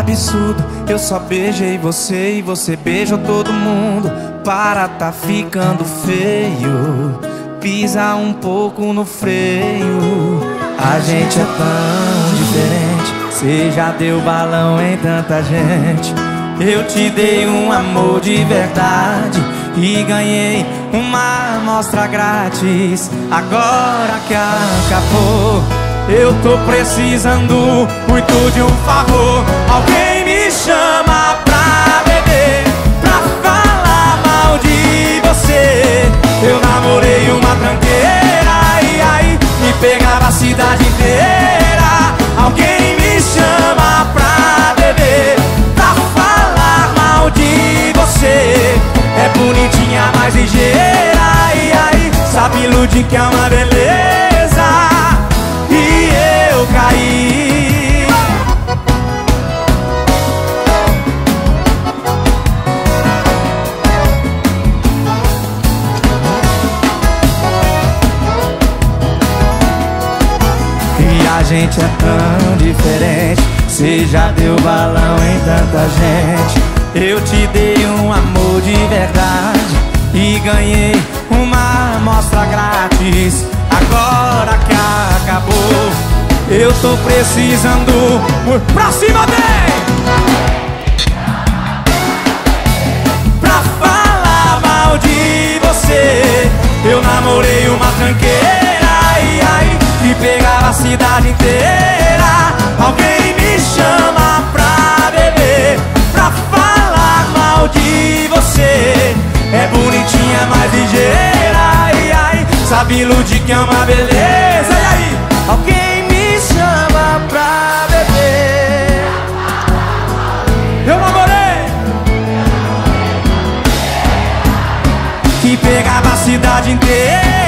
absurdo. Eu só beijei você e você beijou todo mundo. Para tá ficando feio. Pisa um pouco no freio. A gente é tão diferente. Você já deu balão em tanta gente. Eu te dei um amor de verdade e ganhei uma amostra grátis. Agora que acabou, eu tô precisando muito de um favor. Alguém me chama pra beber, pra falar mal de você. Eu namorei uma tranqueira e aí me pegava a cidade inteira. Alguém me chama pra beber, pra falar mal de você. É bonitinha, mais ligeira E aí, sabe iludir que é uma beleza a gente é tão diferente Cê já deu balão em tanta gente eu te dei um amor de verdade e ganhei uma amostra grátis. Agora que acabou, eu tô precisando. Pra cima, vem! É bonitinha, mas ligeira Ai, ai, sabe iludir que é uma beleza. E aí? Alguém me chama pra beber. Eu namorei. Que pegava a cidade inteira.